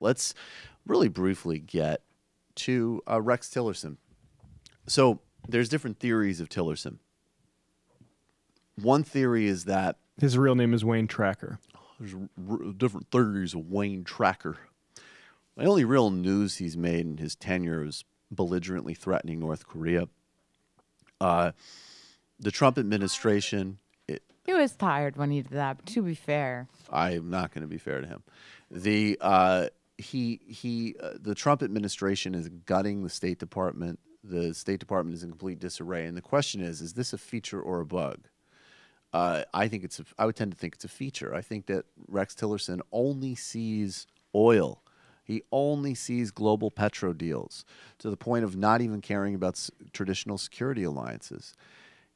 Let's really briefly get to uh, Rex Tillerson. So there's different theories of Tillerson. One theory is that His real name is Wayne Tracker. there's r- different theories of Wayne Tracker. The only real news he's made in his tenure is belligerently threatening North Korea. Uh, the Trump administration, it, He was tired when he did that. To be fair, I'm not going to be fair to him. The uh, he he uh, the Trump administration is gutting the State Department. The State Department is in complete disarray, and the question is: Is this a feature or a bug? Uh, I think it's. A, I would tend to think it's a feature. I think that Rex Tillerson only sees oil. He only sees global petro deals to the point of not even caring about s- traditional security alliances.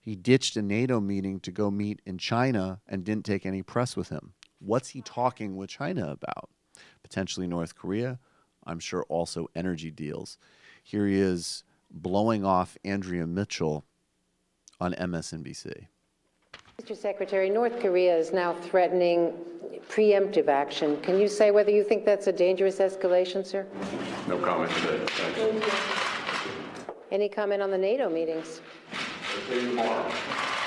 He ditched a NATO meeting to go meet in China and didn't take any press with him. What's he talking with China about? Potentially North Korea. I'm sure also energy deals. Here he is blowing off Andrea Mitchell on MSNBC. Mr. Secretary, North Korea is now threatening preemptive action. Can you say whether you think that's a dangerous escalation, sir? No comment today. Thanks. Any comment on the NATO meetings? See you tomorrow.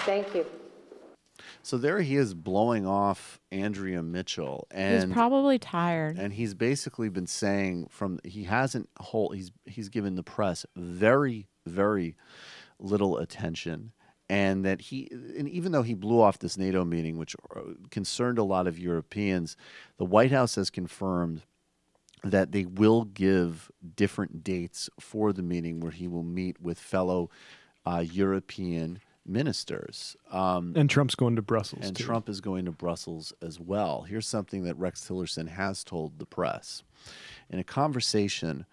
Thank you. So there he is blowing off Andrea Mitchell and he's probably tired. and he's basically been saying from he hasn't whole he's he's given the press very very little attention and that he and even though he blew off this NATO meeting which uh, concerned a lot of Europeans the White House has confirmed that they will give different dates for the meeting where he will meet with fellow uh, European ministers um, And Trump's going to Brussels. and too. Trump is going to Brussels as well. Here's something that Rex Tillerson has told the press. In a conversation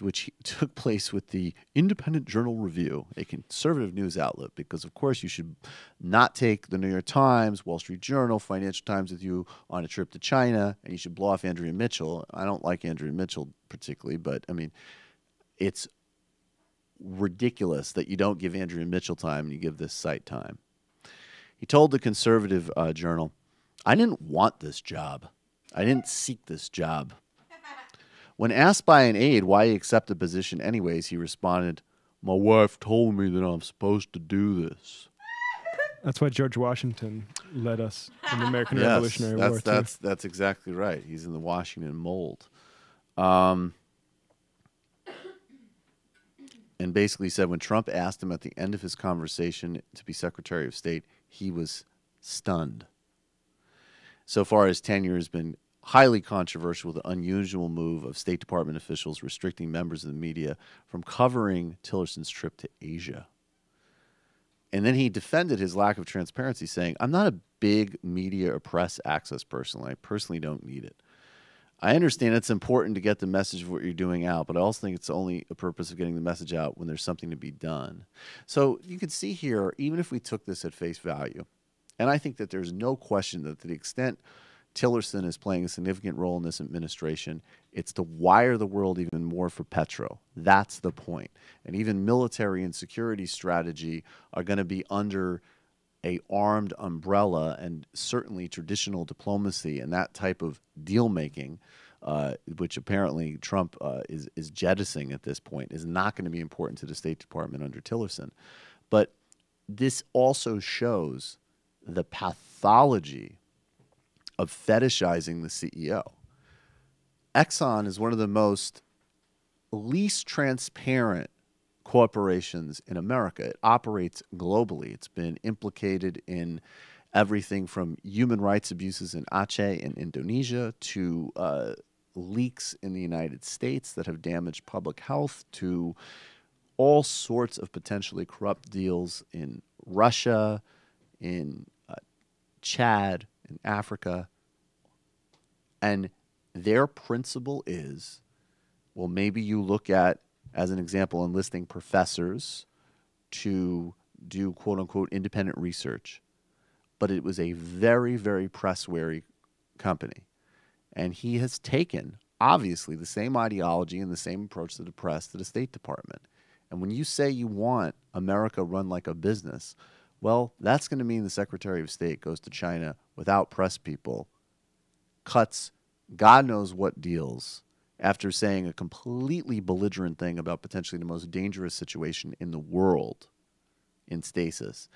which took place with the Independent Journal Review, a conservative news outlet, because of course you should not take the New York Times, Wall Street Journal, Financial Times with you on a trip to China, and you should blow off Andrea Mitchell. I don't like Andrea Mitchell particularly, but I mean, it's ridiculous that you don't give Andrea Mitchell time and you give this site time. He told the conservative uh, journal, I didn't want this job. I didn't seek this job. When asked by an aide why he accepted the position anyways, he responded, My wife told me that I'm supposed to do this. That's why George Washington led us in the American Revolutionary that's, War. too. That's, that's exactly right. He's in the Washington mold. Um, and basically said when Trump asked him at the end of his conversation to be Secretary of State, he was stunned. So far, his tenure has been highly controversial with the unusual move of State Department officials restricting members of the media from covering Tillerson's trip to Asia. And then he defended his lack of transparency, saying, I'm not a big media or press access person. I personally don't need it. I understand it's important to get the message of what you're doing out, but I also think it's only a purpose of getting the message out when there's something to be done. So you can see here, even if we took this at face value, and I think that there's no question that to the extent Tillerson is playing a significant role in this administration, it's to wire the world even more for Petro. That's the point. And even military and security strategy are going to be under a armed umbrella and certainly traditional diplomacy and that type of deal making, uh, which apparently Trump uh, is is jettisoning at this point, is not going to be important to the State Department under Tillerson. But this also shows the pathology of fetishizing the CEO. Exxon is one of the most least transparent corporations in America. It operates globally. It's been implicated in everything from human rights abuses in Aceh in Indonesia to uh, leaks in the United States that have damaged public health to all sorts of potentially corrupt deals in Russia, in uh, Chad, in Africa. And their principle is well, maybe you look at, as an example, enlisting professors to do quote unquote independent research. But it was a very, very press wary company. And he has taken, obviously, the same ideology and the same approach to the press to the State Department. And when you say you want America run like a business, well, that's going to mean the Secretary of State goes to China without press people, cuts God knows what deals, after saying a completely belligerent thing about potentially the most dangerous situation in the world in stasis,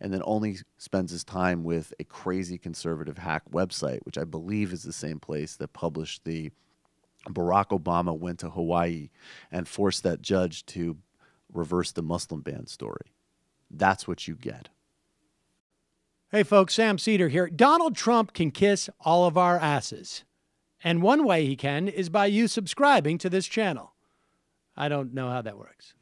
and then only spends his time with a crazy conservative hack website, which I believe is the same place that published the Barack Obama went to Hawaii and forced that judge to reverse the Muslim ban story. That's what you get. Hey, folks, Sam Seder here. Donald Trump can kiss all of our asses. And one way he can is by you subscribing to this channel. I don't know how that works.